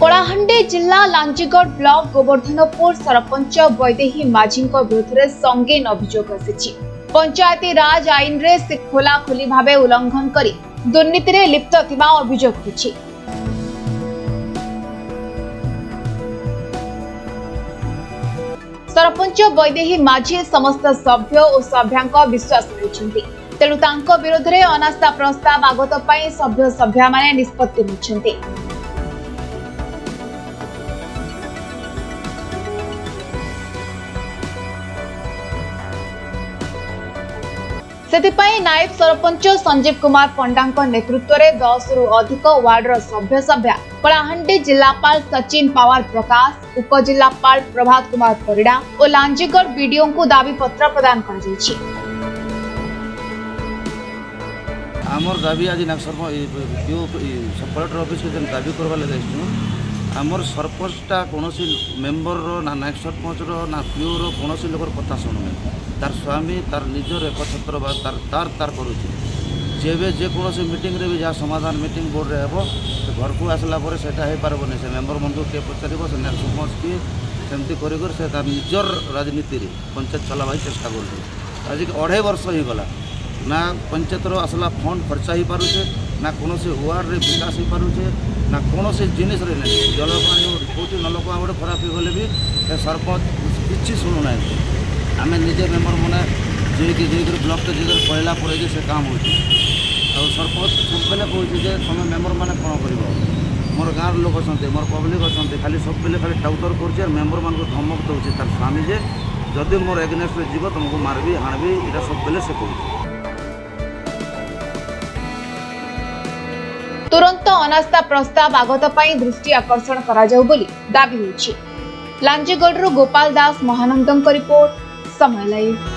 କଳାହାଣ୍ଡି ଜିଲ୍ଲା ଲାଞ୍ଜିଗଡ଼ ବ୍ଲକ ଗୋବର୍ଦ୍ଧନପୁର ସରପଞ୍ଚ ବୈଦେହୀ ମାଝୀଙ୍କ ବିରୁଦ୍ଧରେ ସଙ୍ଗୀନ ଅଭିଯୋଗ ଆସିଛି ପଞ୍ଚାୟତିରାଜ ଆଇନରେ ସେ ଖୋଲାଖୋଲି ଭାବେ ଉଲ୍ଲଂଘନ କରି ଦୁର୍ନୀତିରେ ଲିପ୍ତ ଥିବା ଅଭିଯୋଗ ହୋଇଛି ସରପଞ୍ଚ ବୈଦେହୀ ମାଝୀ ସମସ୍ତ ସଭ୍ୟ ଓ ସଭ୍ୟାଙ୍କ ବିଶ୍ୱାସ ନେଇଛନ୍ତି ତେଣୁ ତାଙ୍କ ବିରୋଧରେ ଅନାସ୍ଥା ପ୍ରସ୍ତାବ ଆଗତ ପାଇଁ ସଭ୍ୟ ସଭ୍ୟାମାନେ ନିଷ୍ପତ୍ତି ନେଇଛନ୍ତି ସେଥିପାଇଁ ନାୟବ ସରପଞ୍ଚ ସଞ୍ଜୀବ କୁମାର ପଣ୍ଡାଙ୍କ ନେତୃତ୍ୱରେ ଦଶରୁ ଅଧିକ ୱାର୍ଡର ସଭ୍ୟ ସଭ୍ୟା କଳାହାଣ୍ଡି ଜିଲ୍ଲାପାଳ ସଚିନ ପାୱାର ପ୍ରକାଶ ଉପଜିଲ୍ଲାପାଳ ପ୍ରଭାତ କୁମାର ପରିଡ଼ା ଓ ଲାଞ୍ଜିଗଡ଼ ବିଡିଓଙ୍କୁ ଦାବିପତ୍ର ପ୍ରଦାନ କରାଯାଇଛି ଆମର ଦାବି ଆଜି ନାୟକ ସରପଞ୍ଚ କଲେକ୍ଟର ଅଫିସକୁ ଦାବି କରିବା ଲାଗି ଆସିଛୁ আমার সরপঞ্চটা কোণী মেম্বর না নায়ক সরপঞ্চর না পিওর কোণী লোকর কথা শুনুনি তার স্বামী তার নিজের একছত্র বা তার তার তার করুছে যেবে যে যেকোনসি মিটিংরে বি যা সমাধান মিটিং বোর্ডরে হব সে ঘরকু আসলা পরে সেটা হয়ে না সে মেম্বর বন্ধু কে পচারিব সে নায়ক সরপঞ্চ কি সেমতি করি সে তার নিজের রাজনীতি পঞ্চায়েত চলাবাই চেষ্টা করছে আজকে অঢ়াই বর্ষ হয়ে গলা না পঞ্চায়েতর আসলা ফন্ড খরচা হয়ে পারুছে ନା କୌଣସି ୱାର୍ଡ଼ରେ ବିକାଶ ହୋଇପାରୁଛେ ନା କୌଣସି ଜିନିଷରେ ନାହିଁ ଜଳବାୟୁ କେଉଁଠି ନଳକୂଆ ଗୋଟେ ଖରାପ ହୋଇଗଲେ ବି ଏ ସରପଞ୍ଚ କିଛି ଶୁଣୁନାହାନ୍ତି ଆମେ ନିଜେ ମେମ୍ବର୍ମାନେ ଯାଇକି ଯାଇକରି ବ୍ଲକ୍ରେ ଯାଇକରି କହିଲା ପରେ ଯେ ସେ କାମ ହେଉଛି ଆଉ ସରପଞ୍ଚ ସବୁବେଳେ କହୁଛି ଯେ ତୁମେ ମେମ୍ବର୍ମାନେ କ'ଣ କରିବ ମୋର ଗାଁର ଲୋକ ଅଛନ୍ତି ମୋର ପବ୍ଲିକ୍ ଅଛନ୍ତି ଖାଲି ସବୁବେଳେ ଖାଲି ଟାଉଟର୍ କରୁଛି ଆଉ ମେମ୍ବର୍ମାନଙ୍କୁ ଧମକ ଦେଉଛି ତାର ସ୍ୱାମୀ ଯେ ଯଦି ମୋର ଏଗନେଷ୍ଟରେ ଯିବ ତୁମକୁ ମାରିବି ହାଣିବି ଏଇଟା ସବୁବେଳେ ସେ କହୁଛି ରାସ୍ତା ପ୍ରସ୍ତାବ ଆଗତ ପାଇଁ ଦୃଷ୍ଟି ଆକର୍ଷଣ କରାଯାଉ ବୋଲି ଦାବି ହୋଇଛି ଲାଞ୍ଜିଗଡ଼ରୁ ଗୋପାଳ ଦାସ ମହାନନ୍ଦଙ୍କ ରିପୋର୍ଟ ସମୟ ଲାଇଭ୍